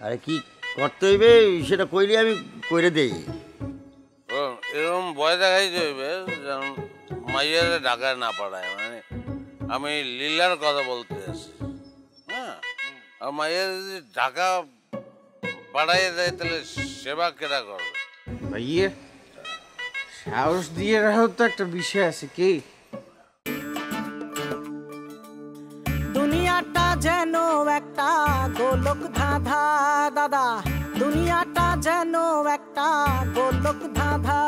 আরে কি করতে হইবে? সেটা কইলে আমি কইরে দেই। ও, এরকম ভয় দেখাই যাইবে যেন মাইয়ারে ঢাকায় না পাঠায়। মানে আমি লীলার কথা বলতে আসি হ্যাঁ? আর মাইয়া যদি ঢাকা পাঠাই দেয় তাহলে সেবা কেটা করবে? ভাইয়ে সাহস দিয়ে রাখো তো একটা বিষয় আছে কি? যেন একটা গোলক ধাঁধা দাদা। দুনিয়াটা যেন একটা গোলক ধাঁধা।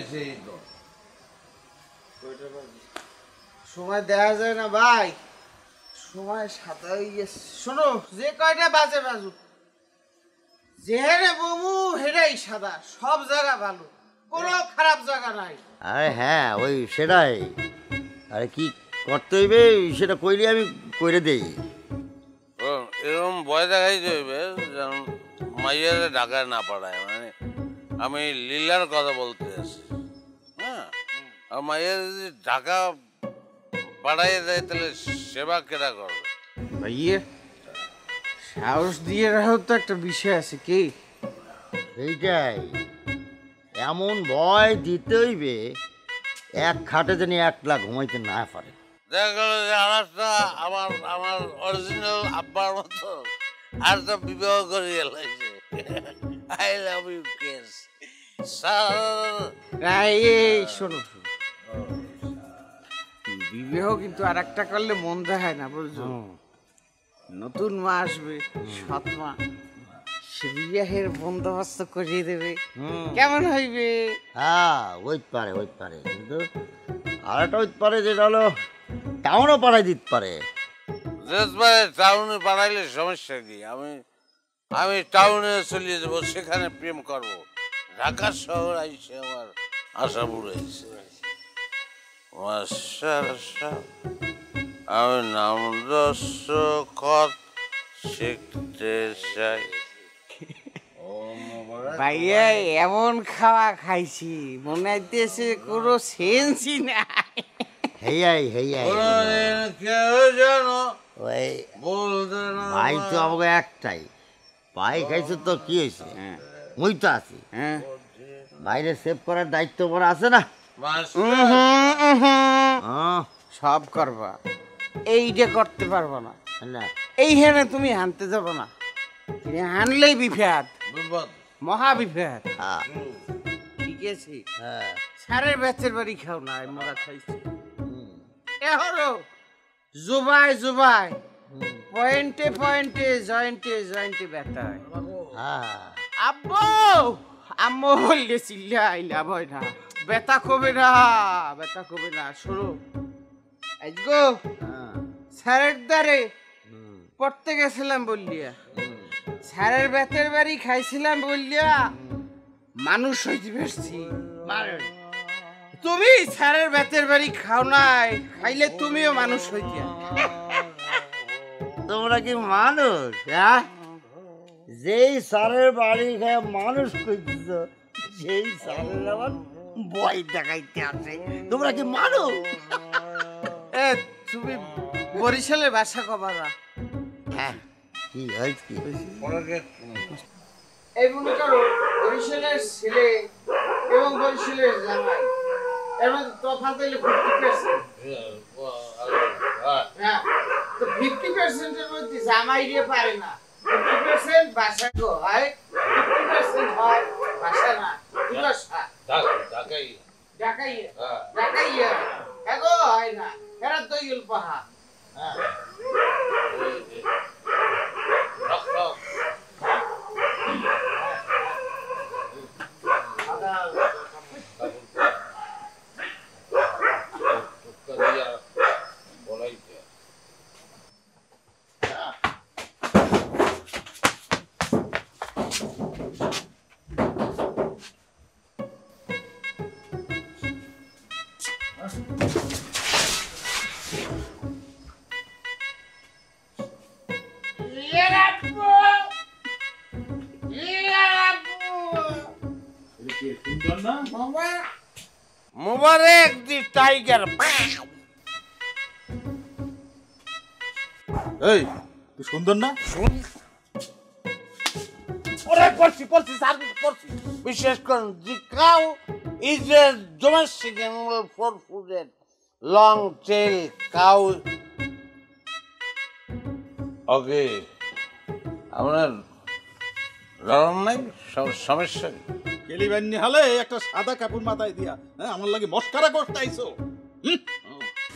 হয়েছে এই তো সময় যায় না ভাই। সময় গেছে। শোনো যে কয়টা বাজে বাজুক। যেহেরে বমু হেরাই সাদা। সব জায়গা ভালো। কোনো খারাপ জায়গা নাই। আরে হ্যাঁ ওই সেটাই। আরে কি করতে হইবে সেটা কইলে আমি কইরে দেই। ও, এরকম ভয় দেখাই যাইবে যেন মাইয়ারে ঢাকায় না পাঠায় মানে আমি লীলার কথা বলতে হ্যাঁ আর মাইয়া যদি ঢাকা পাঠাই দেয় তাহলে সেবা কেটা করবে? ভাইয়ে সাহস দিয়ে রাখো তো একটা বিষয় আছে কি? এইটাই এমন ভয় দিতে হইবে এক খাটে জানি একলা ঘুমাইতে না পারে। দেখা গেল যে আরেকটা আমার আমার অরিজিনাল আব্বার মতো আর তো বিবাহ করিয়ে লাগছে I love you case sir. এই শোনো শোনো। বিবাহ কিন্তু আর একটা করলে মন দেখায় না বুঝছ? নতুন মা আসবে সৎ মা। সে বিবাহের বন্দোবস্ত করিয়ে দেবে। কেমন হইবে? হ্যাঁ ওইতে পারে ওইতে পারে। কিন্তু আর একটা ওইতে পারে যেটা হলো টাউনও পাড়াই দিতে পারে। টাউনে পাঠাইলে সমস্যা কি? আমি আমি টাউনে চলে যাব সেখানে প্রেম করব। ঢাকা শহর আইসে আমার আশা বুড়াইছে আমি নাম দর্শ কত শিখতে চাই। ভাইয়া এমন খাওয়া খাইছি মনে হইতেছে কোনো সেন্সই নাই। হেয়াই হেয়াই। কেউ যেন ওই না ভাই তো আমাকে একটাই ভাই খাইছে তো কি হয়েছে? মুই তো আছি। হ্যাঁ। বাইরে সেভ করার দায়িত্ব পরে আছে না? হ্যাঁ সব করবা। এইটা করতে পারব না। না এইখানে তুমি হানতে যাব না। তুমি হানলেই বিফাত বিপদ। মহা বিফাত হ্যাঁ। ঠিক আছে। হ্যাঁ। সারের বেচের বাড়ি খাও না মোরা খাইছি। এহরো জুবাই জুবাই। পয়েন্টে পয়েন্টে জয়েন্টে জয়েন্টে ব্যথা হয়। হ্যাঁ। আব্বু আম্মু বললে চিল্লা আইলা ভয় না। ব্যথা কবে না ব্যথা কবে না শোনো। আজগো হ্যাঁ। স্যারের দ্বারে পড়তে গেছিলাম বললিয়া। স্যারের বেতের বাড়ি খাইছিলাম বললিয়া মানুষ হইতে পারছি তুমি স্যারের বেতের বাড়ি খাও নাই খাইলে তুমিও মানুষ হইতিয়া তোমরা কি মানুষ হ্যাঁ? যেই সারের বাড়ি খেয়ে মানুষ কইতেছ সেই সারের আবার বয় দেখাইতে আসে তোমরা কি মানুষ এ তুমি বরিশালে বাসা কবারা হ্যাঁ কি হয়েছে কি? এই মনে করো বরিশালের ছেলে এবং বরিশালের জামাই। এর মধ্যে তফাৎ হইলে ফিফটি পার্সেন্ট হ্যাঁ তো ফিফটি পার্সেন্টের মধ্যে জামাই দিয়ে পারে না। ফিফটি পার্সেন্ট বাসা গো হয় ফিফটি পার্সেন্ট হয় বাসা না। দুটো সাত ঢাকাই ঢাকাইয়া হ্যাঁ ঢাকাইয়া এগো হয় না এরা দইল পাহা হ্যাঁ টাইগার এই তুই সুন্দর না শুন ওরে পড়ছি পড়ছি স্যার পড়ছি বিশেষ করে the cow is a domestic animal for fooded long tail cow okay আপনার লড়ন নাই সমস্যা কি? কেলি বান্নি হালে একটা সাদা কাপড় মাথায় দিয়া হ্যাঁ আমার লাগে মস্কারা করতে আইছো হুম?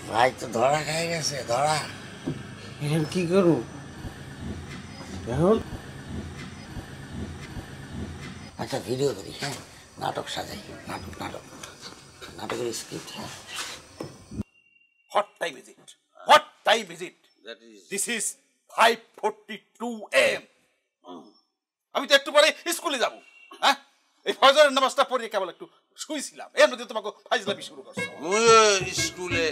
ভাই তো ধরা খাই গেছে ধরা। এখন কি করব? এখন? আচ্ছা ভিডিও করি হ্যাঁ? নাটক সাজাই নাটক নাটক। নাটকের স্ক্রিপ্ট হ্যাঁ? What time is it? What time is it? That is- This is 5:42 am. আমি তো একটু পরে স্কুলে যাব হ্যাঁ? এই ফজরের নামাজটা পড়ে কেবল একটু শুয়েছিলাম এর মধ্যে তোমাকে ফাইজলামি শুরু করছ। স্কুলে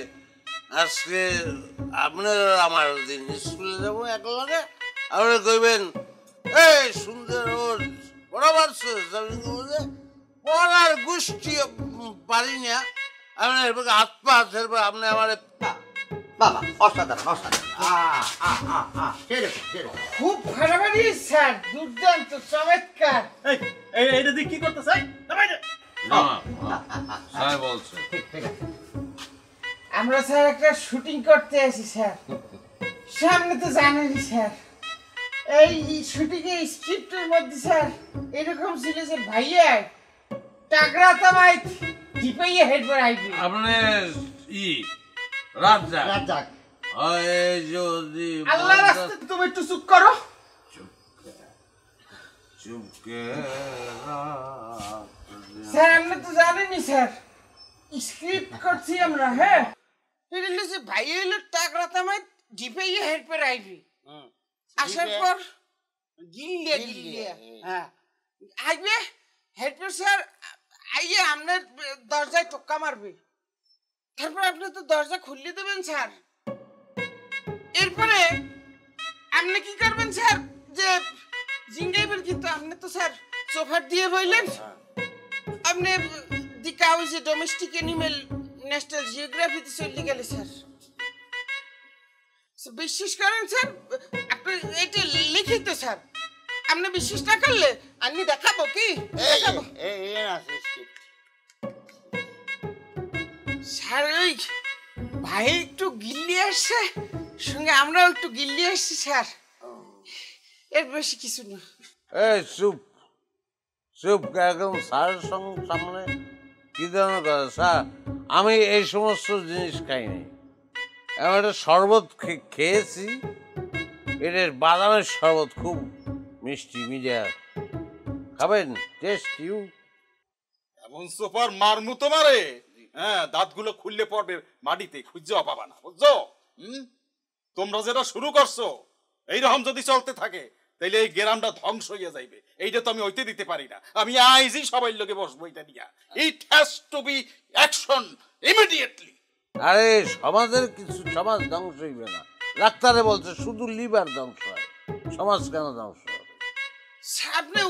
আজকে আপনার আমার দিন স্কুলে যাব একলগে আপনি কইবেন এই সুন্দর ওর আমি পড়ার গোষ্ঠী পারি না। আপনি এরপর হাত পা এরপর আপনি আমার বাবা অসাধারণ অসাধারণ। খুব ফাটাফাটি স্যার দুর্দান্ত চমৎকার। এই এই এইটা দিয়ে কি করতে চাই আমরা স্যার একটা শুটিং করতে আছি স্যার। সামনে তো জানেনই স্যার। এই শুটিং এর স্ক্রিপ্টের মধ্যে স্যার এরকম ছিল যে ভাইয়া টাকরা তামাই দিপাইয়া হেড পর আইবি। আপনি ই রাজা রাজাক হয় যদি আল্লাহ রাস্তা তুমি একটু চুপ করো। চুপকে স্যার আপনি তো জানেনই স্যার। স্ক্রিপ্ট করছি আমরা হ্যাঁ? এটা ভাই হইল টাকরা তামাই দিপাইয়া হেড পর আইবি আসার পর গিল্লিয়া গিল্লিয়া হ্যাঁ। আইবে হেডপর স্যার আইয়ে আপনার দরজায় টোক্কা মারবে। তারপর আপনি তো দরজা খুললে দেবেন স্যার। এরপরে আপনি কি করবেন স্যার? যে জিঙ্গাইবেন কিন্তু আপনি তো স্যার সোফার দিয়ে বইলেন। আপনি the cow is a domestic animal National জিওগ্রাফিতে চলে গেলে স্যার। বিশ্বাস করেন স্যার? আপনি এটা লিখিত স্যার। আপনি বিশ্বাস না করলে আমি দেখাবো কি? স্যার। ওই ভাই একটু গিল্লি আসছে। সঙ্গে আমরাও একটু গিল্লি আসছি স্যার। এর বেশি কিছু না। এই চুপ। চুপ একদম স্যারের সঙ্গে সামনে কি ধরনের কথা? স্যার, আমি এই সমস্ত জিনিস খাই নাই আমি একটা শরবত খেয়েছি। এটার বাদামের শরবত, খুব মিষ্টি মিডিয়া খাবেন? টেস্ট ইউ এমন সোফার মারমু তোমারে। হ্যাঁ দাঁতগুলো খুললে পড়বে মাটিতে, খুঁজেও পাবা না, বুঝছ? তোমরা যেটা শুরু করছ, এইরকম যদি চলতে থাকে তাইলে এই গ্রামটা ধ্বংস হইয়া যাইবে। এইটা তো আমি হইতে দিতে পারি না। আমি আইজই সবাই লোকে বসবো এটা নিয়া। It has to be action immediately আরে সমাজের কিছু সমাজ ধ্বংস হইবে না। ডাক্তারে বলছে শুধু লিভার ধ্বংস হয়। সমাজ কেন ধ্বংস হবে? স্যার, আপনি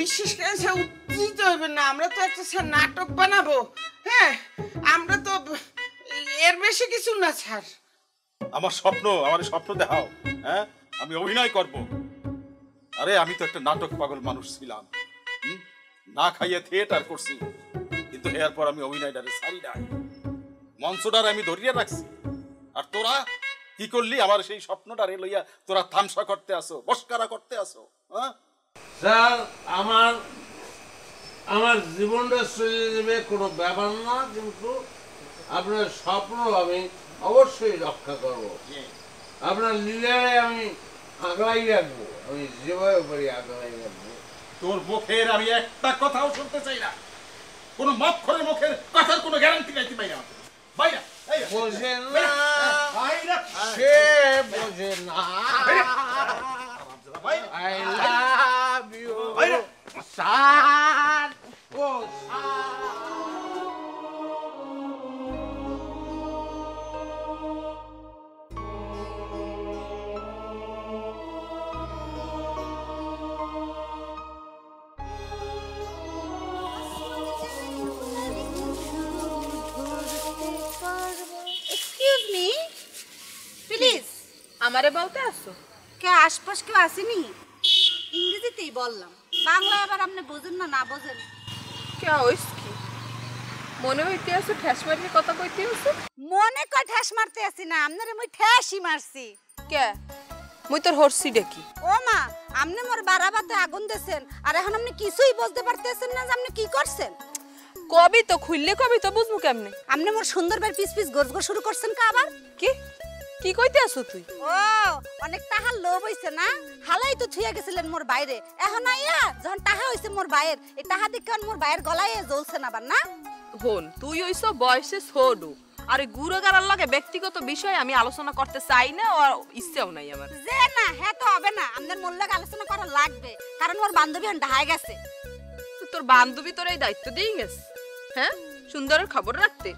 বিশেষ করে স্যার উত্তেজিত হইবেন না। আমরা তো একটা স্যার নাটক বানাবো। হ্যাঁ আমরা তো এর বেশি কিছু না স্যার। আমার স্বপ্ন আমার স্বপ্ন দেখাও। হ্যাঁ আমি অভিনয় করব। আরে আমি তো একটা নাটক পাগল মানুষ ছিলাম। না খাইয়ে থিয়েটার করছি। কিন্তু এরপর আমি অভিনয়টারে ছাড়ি নাই। মঞ্চটার আমি ধরিয়ে রাখছি। আর তোরা কি করলি? আমার সেই স্বপ্নটারে লইয়া তোরা থামসা করতে আসো বস্কারা করতে আসো হ্যাঁ? স্যার আমার আমার জীবনটা চলে যাবে কোনো ব্যাপার না কিন্তু আপনার স্বপ্ন আমি অবশ্যই রক্ষা করব। আপনার লিডারে আমি আগলাই রাখব আমি যেভাবে পারি আগলাই রাখব তোর মুখের আমি একটা কথাও শুনতে চাই না। কোনো মক্ষরের মুখের কথার কোনো গ্যারান্টি নাই বাইরে। বাইরে। বোঝে না। সে বোঝে না। I love you. স্যার ও আমারে বলতে আসছো কে আশপাশ কেউ আসেনি? ইংরেজিতেই বললাম। বাংলা আবার আপনি বোঝেন না না বোঝেন। কে হইস কি? মনে হইতে আসো ঠেস মারিয়ে কথা কইতে আসো মনে কয় ঠেস মারতে আসি না আপনারে মুই ঠেসই মারছি। কে? মুই তোর হরসি দেখি ও মা আপনি মোর বারাবাতে আগুন দেছেন আর এখন আপনি কিছুই বুঝতে পারতেছেন না যে আপনি কি করছেন? কবি তো খুললে কবি তো বুঝমু কেমনে? আপনি মোর সুন্দরবার পিস পিস গর্জ শুরু করছেন কা আবার? কি? কি কইতে আছো তুই? ও অনেক টাহার লোভ হইছে না? হালাই তো থুইয়া গেছিলেন মোর বাইরে। এখন আইয়া যখন টাহা হইছে মোর বাইরের এই টাহা দেখে মোর বাইরের গলায় জ্বলছে না আবার না? হন তুই হইছ বয়সে ছোট। আর গাড়ার লগে ব্যক্তিগত বিষয় আমি আলোচনা করতে চাই না ও ইচ্ছেও নাই আমার। যে না হ্যাঁ তো হবে না। আমাদের মূল্যক আলোচনা করা লাগবে কারণ ওর বান্ধবী ঢাকায় গেছে। তো তোর বান্ধবী তোর এই দায়িত্ব দিয়ে গেছে। হ্যাঁ? সুন্দরের খবর রাখতে।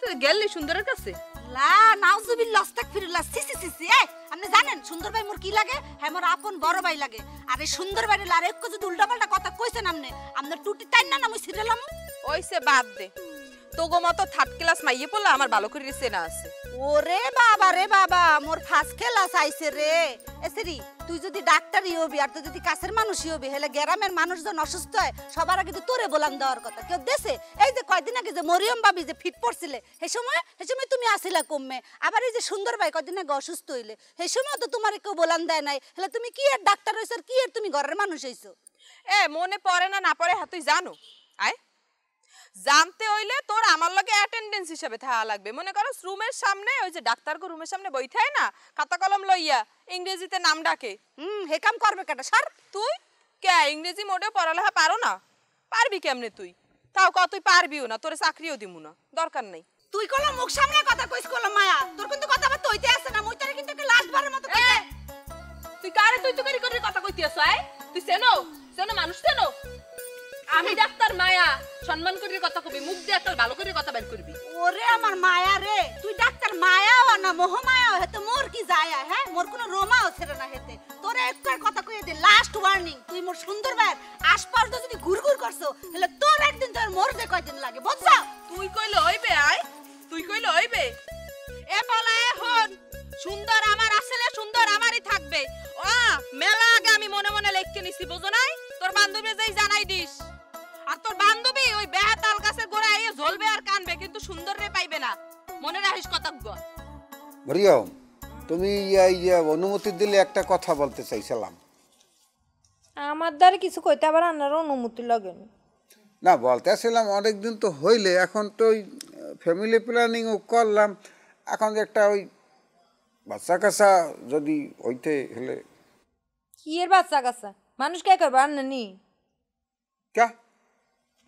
তুই গেলি সুন্দরের কাছে? লা নাউজুবিল লস্তাক ফিরুল্লাহ সি সি সি সি, এই, আপনি জানেন সুন্দর ভাই মোর কি লাগে? হ্যাঁ মোর আপন বড় ভাই লাগে। আরে সুন্দর ভাই আর একটু যদি উল্টাপাল্টা কথা কইছেন আপনি, আপনার টুটি টাইন না না, মুই সিরিয়ালাম ওইসে বাদ দে। তোগো মতো থার্ড ক্লাস মাইয়ে পড়লে আমার ভালো করে চেনা আছে। ওরে বাবা, রে বাবা, মোর ফার্স্ট ক্লাস আইছে রে। এসরি তুই যদি ডাক্তারই হবি আর তুই যদি কাছের মানুষই হবি, হেলে গ্রামের মানুষজন অসুস্থ হয়, সবার আগে তো তোরে বলান দেওয়ার কথা। কেউ দেশে এই যে কয়দিন আগে যে মরিয়ম বাবি যে ফিট পড়ছিলে সেই সময় সেই সময় তুমি আসিলা কমে আবার এই যে সুন্দর ভাই কয়দিন আগে অসুস্থ হইলে সেই সময় তো তোমার কেউ বলান দেয় নাই। হেলে তুমি কি এর ডাক্তার হইছো আর কি এর তুমি ঘরের মানুষ হইছো? এ, মনে পড়ে না না পড়ে হ্যাঁ তুই জানো। আয়। জানতে হইলে তোর আমার লগে অ্যাটেন্ডেন্স হিসাবে থাকা লাগবে। মনে করো রুমের সামনে ওই যে ডাক্তার রুমের সামনে বইথায় না খাতা কলম লইয়া ইংরেজিতে নাম ডাকে। হুম হে কাম করবে কেটা? সর তুই? কে? ইংরেজি মোটেও পড়ালেখা পারো না? পারবি কেমনে তুই? তাও ক তুই পারবিও না তোরে চাকরিও দিমু না দরকার নেই। তুই কলম মুখ সামনে কথা কইস কলম মায়া তোর কিন্তু কথা আবার তৈতে আছে না মুই তোরে কিন্তু একটা লাস্ট বারের মতো তুই কারে তুই তো করি কথা কইতে আছো আয়। তুই চেনো চেনো মানুষ চেনো? আমি ডাক্তার মায়া সম্মান করে কথা কবি মুখ দিয়ে একটা ভালো করে কথা বের করবি। ওরে আমার মায়া রে তুই ডাক্তার মায়াও না মোহ মায়াও হেতে মোর কি যায় হ্যাঁ? মোর কোনো রোমাও ছেড়ে না হেতে। তোরে একবার কথা কইয়ে দে লাস্ট ওয়ার্নিং তুই মোর সুন্দর ভাই আশপাশ দিয়ে যদি ঘুরঘুর করছ তাহলে তোর একদিন তোর মোর যে কয়দিন লাগে বুঝছ? তুই কইলে হইবে আয় তুই কইলে হইবে। এ বলা এখন সুন্দর আমার আসলে সুন্দর আমারই থাকবে। ও মেলা আগে আমি মনে মনে লেখকে নিছি বুঝো নাই? তোর বান্ধবী যেই জানাই দিস। মনে রাখিস কতজ্ঞ মরিয়ম তুমি ইয়া ইয়া অনুমতি দিলে একটা কথা বলতে চাইছিলাম। আমার দ্বারা কিছু কইতে আবার আনার অনুমতি লাগে না। বলতেছিলাম অনেকদিন তো হইলে এখন তো ওই ফ্যামিলি প্ল্যানিংও করলাম। এখন যে একটা ওই বাচ্চা কাচ্চা যদি হইতে হলে কি এর বাচ্চা কাচ্চা মানুষ কে করবে আর নি কা?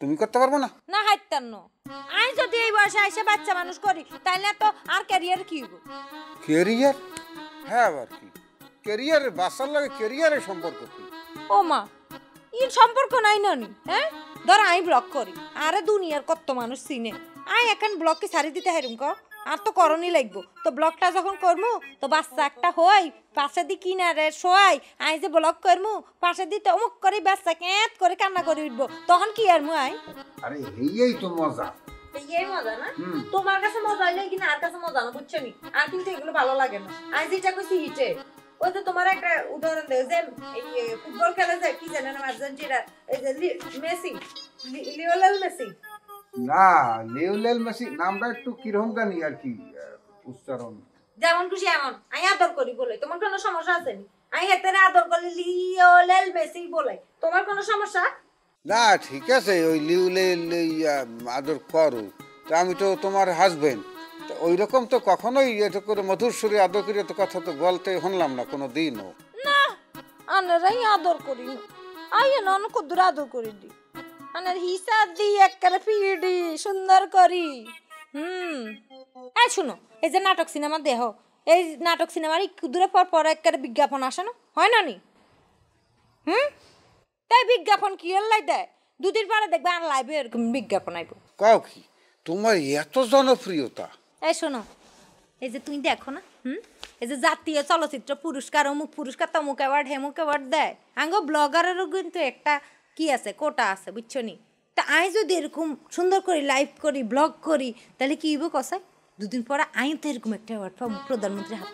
তুমি করতে পারব না? না হাইতার ন। আমি যদি এই বয়সে আইসে বাচ্চা মানুষ করি তাইলে তো আর ক্যারিয়ার কি হইব? ক্যারিয়ার হ্যাঁ আবার কি? ক্যারিয়ার বাসার লাগে ক্যারিয়ারের সম্পর্ক কি? ও মা ই সম্পর্ক নাই ননি হ্যাঁ? ধর আমি ব্লক করি আরে দুনিয়ার কত মানুষ চিনে। আই এখন ব্লককে সারি দিতে হারিম ক আর তো করণই লাগবো। তো ব্লকটা যখন করমু তো বাচ্চা একটা হই পাশে দি কিনারে শোয়াই আই যে ব্লক করমু পাশে দি তো অমুক করে বাচ্চা ক্যাঁত করে কান্না করে উঠবো। তখন কি আর মু আই? আরে এই তো মজা। এই মজা না? তোমার কাছে মজা হইলে কিনা আর কাছে মজা না বুঝছ নি? আর কিন্তু এগুলো ভালো লাগে না। আজ যেটা কইছি হিটে ওই যে তোমার একটা উদাহরণ দেয় যে এই ফুটবল খেলে যে কি জানেন আর্জেন্টিনা এই যে মেসি লিওনেল মেসি। না লিওনেল মেসি নামটা একটু কীরকম জানি আর কি উচ্চারণ। যেমন খুশি এমন। আমি আদর করি বলে। তোমার কোনো সমস্যা আছে আমি হেতে আদর করলে লিওনেল মেসি বলে। তোমার কোনো সমস্যা? না ঠিক আছে ওই আহ, আদর করো। তা আমি তো তোমার হাজবেন্ড ওই রকম তো কখনোই এটা করে মধুর সুরে আদর করে তো কথা তো বলতে শুনলাম না কোনো দিনও না আনারাই আদর করি। আই নন কুদুর আদর করি দি। আনার হিসাব দি একবারে পিডি সুন্দর করি। হুম। এই শুনো এই যে নাটক সিনেমা দেহ এই নাটক সিনেমার দূরে পর পর একবারে বিজ্ঞাপন আসে না? হয় না নি? হুম? তাই বিজ্ঞাপন কি লাই দেয়? দুদিন পরে দেখবে আর লাইভে এরকম বিজ্ঞাপন আইব। কাও কি? তোমার এত জনপ্রিয়তা। এই শোনো এই যে তুমি দেখো না হুম? এই যে জাতীয় চলচ্চিত্র পুরস্কার অমুক পুরস্কার তমুক অ্যাওয়ার্ড হেমুক অ্যাওয়ার্ড দেয়। আঙ্গ ব্লগারেরও কিন্তু একটা কি আছে, কোটা আছে, বুঝছ নি? তা আই যদি এরকম সুন্দর করে লাইভ করি ব্লগ করি, তাহলে কি হইব কসাই? দুদিন পরে আই তো এরকম একটা অ্যাওয়ার্ড পাবো প্রধানমন্ত্রী হাত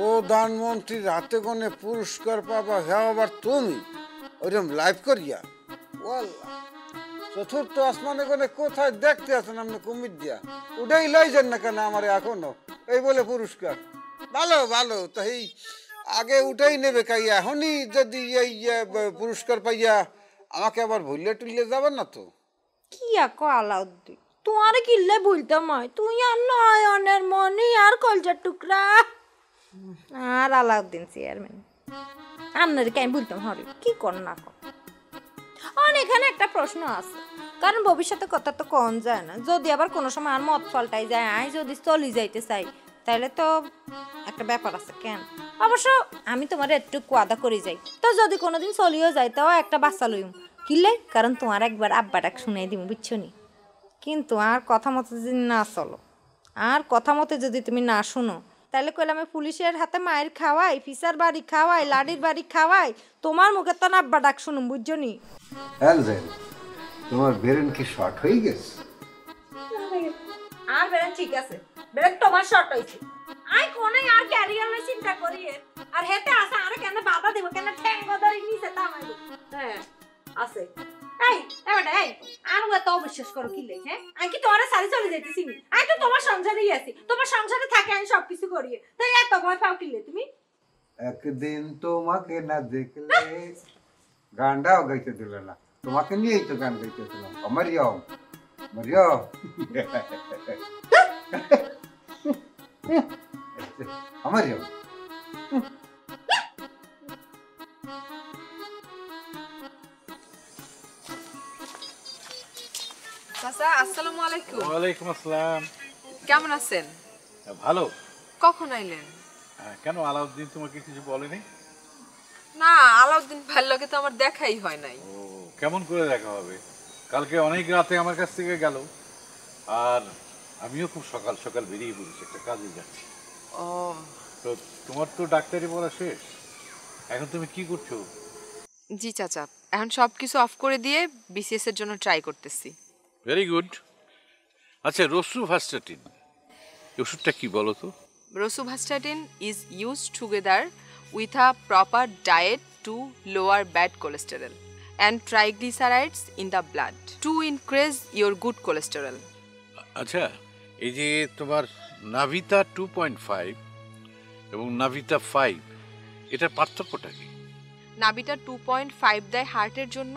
ও দানমন্ত্রীর হাতে গনে পুরস্কার পাবা হ্যাঁ আবার তুমি? ওইরকম লাইভ করিয়া? ওয়াল্লাহ। চতুর্থ আসমানে গনে কোথায় দেখতে আছেন আপনি কুমির দিয়া? উঠেই লইছেন না কেন আমার এখনও? এই বলে পুরস্কার। ভালো ভালো তো এই আগে উঠেই নেবে কাইয়া। এখনই যদি এই পুরস্কার পাইয়া আমাকে আবার ভুললে টুলে যাবেন না তো? কি আকো আলাউদ্দিন? তোমার কিল্লে বলতাম হয়। তুই আর নয়নের মনি আর কলজার টুকরা। আর আলাউদ্দিন চেয়ারম্যান। আপনার কে আমি বলতাম হরে। কি কর না কর। আর এখানে একটা প্রশ্ন আছে। কারণ ভবিষ্যতে কথা তো কম যায় না। যদি আবার কোনো সময় আর মত পাল্টাই যায়, আই যদি চলি যাইতে চাই তাহলে তো একটা ব্যাপার আছে কেন? অবশ্য আমি তোমার একটু কোয়াদা করে যাই। তো যদি কোনোদিন চলিও যাই তাও একটা বাচ্চা লইম। কিলে কারণ তোমার একবার আব্বাটাক শুনাই দিব বুঝছ নি? কিন্তু আর কথা মতো যদি না চলো আর কথা মতো যদি তুমি না শুনো তাহলে কইলে আমি পুলিশের হাতে মায়ের খাওয়াই ফিসার বাড়ি খাওয়াই লাডির বাড়ি খাওয়াই তোমার মুখে তো না আব্বা ডাক শুনুম বুঝছ নি? হ্যাঁ তোমার বেরেন কি শর্ট হয়ে গেছে। আর বেরেন ঠিক আছে। বেরেন তোমার শর্ট হইছে। আই কোনে আর ক্যারিয়ার লই চিন্তা করি আর হেতে আছে আর কেন বাধা দিব কেন ঠ্যাং গদারি নিছে তা মাইব হ্যাঁ আছে। এই এবারে এই আর ও তো বিশ্বাস করো কি লেখ হ্যাঁ? আমি কি তোমার সারি চলে যাইতেছি নি? আমি তো তোমার সংসারেই আছি তোমার সংসারে থাকে আমি সব কিছু করি তাই এত ভয় পাও কিলে তুমি? একদিন তোমাকে না দেখলে গানটাও গাইতে দিল না। তোমাকে নিয়েই তো গান গাইতেছিলাম অমরিয়ম মরিয়ম অমরিয়ম আসসালামু আলাইকুম। ওয়ালাইকুম আসসালাম। কেমন আছেন? ভালো। কখন আইলেন? কেন আলাউদ্দিন তোমাকে কিছু বলেনি? না আলাউদ্দিন ভাইয়ের লগে তো আমার দেখাই হয় নাই। ও কেমন করে দেখা হবে? কালকে অনেক রাতে আমার কাছ থেকে গেল। আর আমিও খুব সকাল সকাল বেরিয়ে পড়েছি একটা কাজে যাচ্ছি। তো তোমার তো ডাক্তারি পড়া শেষ। এখন তুমি কি করছ? জি চাচা এখন সব কিছু অফ করে দিয়ে বিসিএস এর জন্য ট্রাই করতেছি। ভেরি গুড আচ্ছা রসু ভাস্টাটিন ওষুধটা কি বলো তো? Rosuvastatin is use together with a proper diet to lower bad cholesterol and triglycerides in the blood to increase your good cholesterol আচ্ছা এই যে তোমার নাভিতা টু পয়েন্ট ফাইভ এবং নাভিতা ফাইভ এটার পার্থক্যটা কি? নাবিটা টু পয়েন্ট ফাইভ দেয় হার্টের জন্য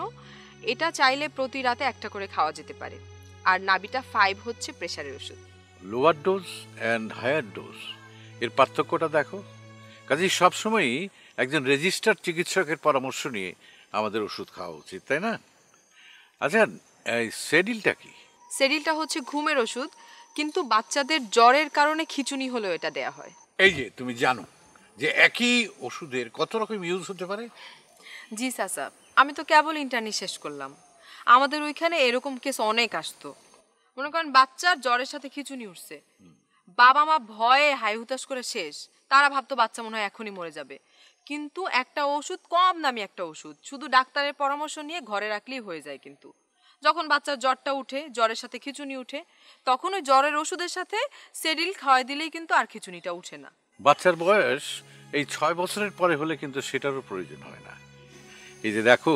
এটা চাইলে প্রতি রাতে একটা করে খাওয়া যেতে পারে। আর নাবিটা ফাইভ হচ্ছে প্রেশারের ওষুধ। Lower dose and higher dose এর পার্থক্যটা দেখো। কাজেই সবসময়ই একজন রেজিস্টার্ড চিকিৎসকের পরামর্শ নিয়ে আমাদের ওষুধ খাওয়া উচিত তাই না? আচ্ছা এই সেডিলটা কি? সেডিলটা হচ্ছে ঘুমের ওষুধ কিন্তু বাচ্চাদের জ্বরের কারণে খিচুনি হলেও এটা দেয়া হয়। এই যে তুমি জানো যে একই ওষুধের কত রকম ইউজ হতে পারে? জি চাচা আমি তো কেবল ইন্টারনি শেষ করলাম। আমাদের ওইখানে এরকম কেস অনেক আসতো। মনে করেন বাচ্চার জ্বরের সাথে খিচুনি উঠছে। বাবা মা ভয়ে হাই হুতাশ করে শেষ। তারা ভাবতো বাচ্চা মনে হয় এখনই মরে যাবে। কিন্তু একটা ওষুধ কম দামি একটা ওষুধ। শুধু ডাক্তারের পরামর্শ নিয়ে ঘরে রাখলেই হয়ে যায় কিন্তু। যখন বাচ্চার জ্বরটা উঠে জ্বরের সাথে খিচুনি উঠে তখন ওই জ্বরের ওষুধের সাথে সেডিল খাওয়াই দিলেই কিন্তু আর খিচুনিটা উঠে না। বাচ্চার বয়স এই ছয় বছরের পরে হলে কিন্তু সেটারও প্রয়োজন হয় না। এই যে দেখো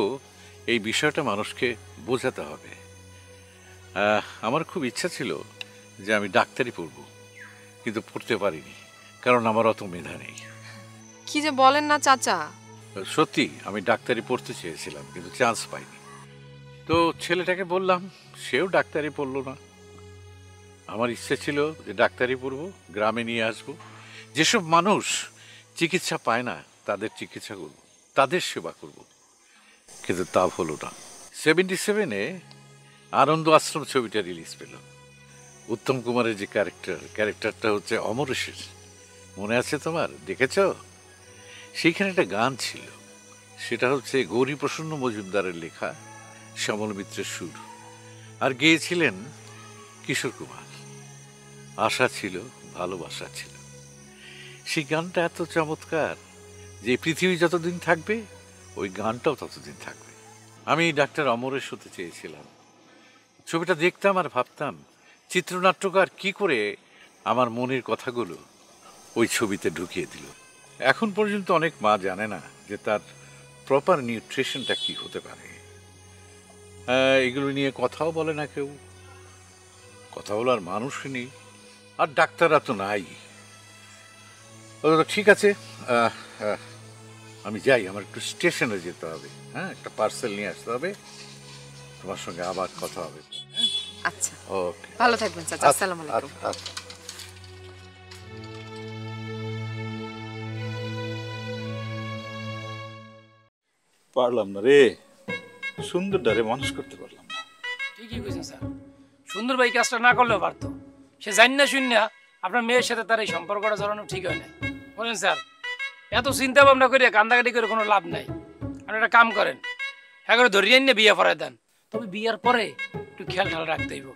এই বিষয়টা মানুষকে বোঝাতে হবে। আমার খুব ইচ্ছা ছিল যে আমি ডাক্তারি পড়ব কিন্তু পড়তে পারিনি কারণ আমার অত মেধা নেই। কি যে বলেন না চাচা। সত্যি আমি ডাক্তারি পড়তে চেয়েছিলাম কিন্তু চান্স পাইনি। তো ছেলেটাকে বললাম, সেও ডাক্তারি পড়ল না। আমার ইচ্ছে ছিল যে ডাক্তারি পড়ব, গ্রামে নিয়ে আসব। যেসব মানুষ চিকিৎসা পায় না, তাদের চিকিৎসা করব, তাদের সেবা করব। কিন্তু তা হলো না। সেভেন্টি সেভেনে আনন্দ আশ্রম ছবিটা রিলিজ পেল। উত্তম কুমারের যে ক্যারেক্টার ক্যারেক্টারটা হচ্ছে অমরেশের মনে আছে তোমার? দেখেছ? সেইখানে একটা গান ছিল। সেটা হচ্ছে গৌরী প্রসন্ন মজুমদারের লেখা শ্যামল মিত্রের সুর। আর গেয়েছিলেন কিশোর কুমার। আশা ছিল, ভালোবাসা ছিল। সেই গানটা এত চমৎকার যে পৃথিবী যতদিন থাকবে, ওই গানটাও ততদিন থাকবে। আমি ডাক্তার অমরেশ হতে চেয়েছিলাম। ছবিটা দেখতাম আর ভাবতাম, চিত্রনাট্যকার কি করে আমার মনের কথাগুলো ওই ছবিতে ঢুকিয়ে দিল। এখন পর্যন্ত অনেক মা জানে না যে তার প্রপার নিউট্রিশনটা কি হতে পারে। এগুলো নিয়ে কথাও বলে না কেউ। কথা বলার মানুষ নেই আর ডাক্তাররা তো নাই। ঠিক আছে আমি যাই আমার একটু স্টেশনে যেতে হবে। হ্যাঁ একটা পার্সেল নিয়ে আসতে হবে। তোমার সঙ্গে আবার কথা হবে। আচ্ছা। ওকে। ভালো থাকবেন চাচা। আসসালামু আলাইকুম। আচ্ছা আচ্ছা। পারলাম না রে। সুন্দর ডারে মানুষ করতে পারলাম না। ঠিকই কইছেন স্যার। সুন্দর ভাই কাজটা না করলেও পারতো। সে জানি না শুন না আপনার মেয়ের সাথে তার এই সম্পর্কটা জড়ানো ঠিক হয় না বলেন স্যার এত চিন্তা ভাবনা করে কান্দাকাটি করে কোনো লাভ নাই। আপনি একটা কাম করেন হ্যাঁ করে ধরিয়ে নিয়ে বিয়ে পড়ায় দেন। তবে বিয়ের পরে একটু খেয়াল ঠাল রাখতে হইব।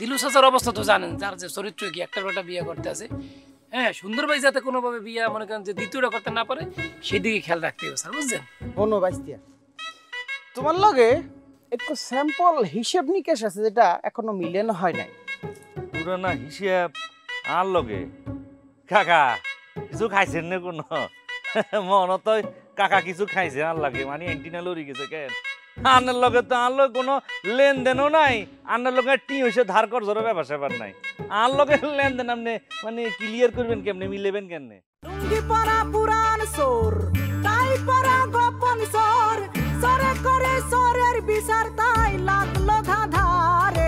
দিলু চাচার অবস্থা তো জানেন যার যে চরিত্র কি একটা একটা বিয়ে করতে আছে। হ্যাঁ সুন্দর ভাই যাতে কোনোভাবে বিয়ে মনে করেন যে দ্বিতীয়টা করতে না পারে সেদিকে খেয়াল রাখতে হবে স্যার বুঝছেন? বাইস্তিয়া তোমার লগে একটু স্যাম্পল হিসেব নিকেশ আছে যেটা এখনও মিলেন হয় নাই। পুরানা হিসেব আর লগে? কাকা কিছু খাইছেন না কোনো? মনত হয় কাকা কিছু খাইছে আর লাগে মানে এন্টিনা লড়ি গেছে কেন? আনার লগে তো আর লগে কোনো লেনদেনও নাই আনার লগে টি হয়েছে ধার কর জোরে ব্যাপার স্যাপার নাই। আর লগে লেনদেন আপনি মানে ক্লিয়ার করবেন কেমনে মিলেবেন কেমনে? পুরান সোর তাই পরা গোপন সোর সরে করে সরের বিচার তাই লাগল ধাধারে